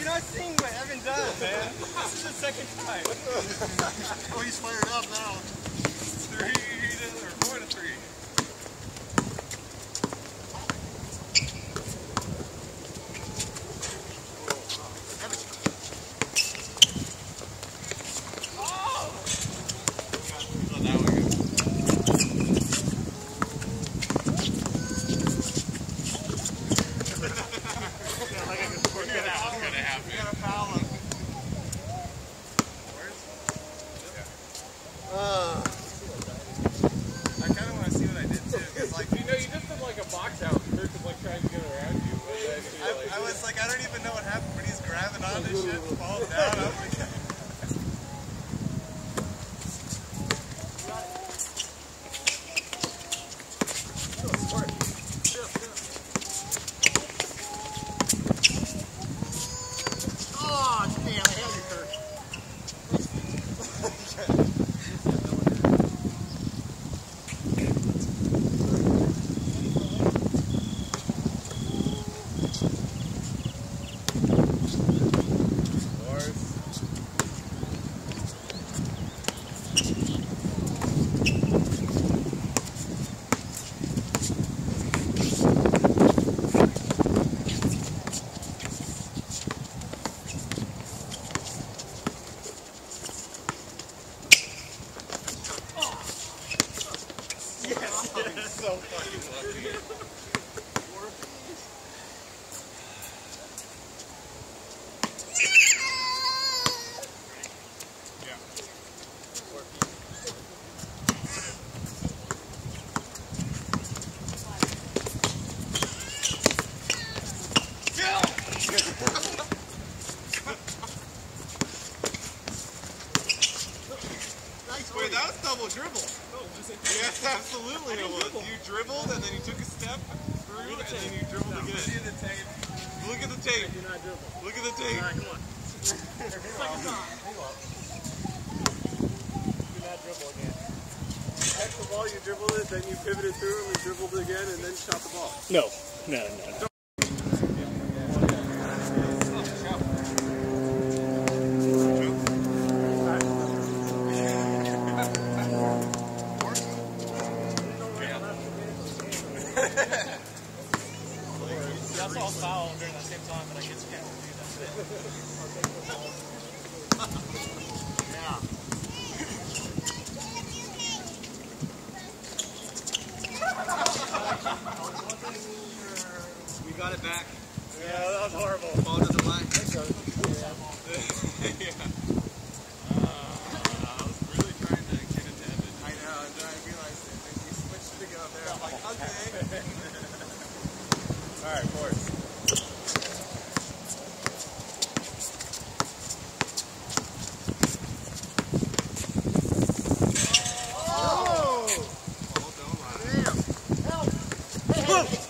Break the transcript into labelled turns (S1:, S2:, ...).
S1: You're not seeing what Evan does, man.
S2: This is the second time.
S1: oh, he's fired up now.
S2: Three or four. So fucking
S1: Wait, that was
S2: double dribble. Yes, absolutely it was. You dribbled and then you took a step through and then you dribbled again. See the tape. Look at the tape.
S3: Do not dribble.
S2: Look at the tape. Alright,
S3: come on. Second
S2: time.
S3: Do not dribble again. Catch the ball, you dribbled it, then you pivoted through and you dribbled again, and then shot the ball.
S1: No, no, no. got it back.
S2: Yeah, that was
S3: horrible.
S1: Ball doesn't lie. Yeah.
S2: yeah. Uh, I was really trying to get it to Evan. I know, and then I realized it. And he switched to go there. I'm like, okay. All right, course. Oh!
S3: oh.
S1: oh Help!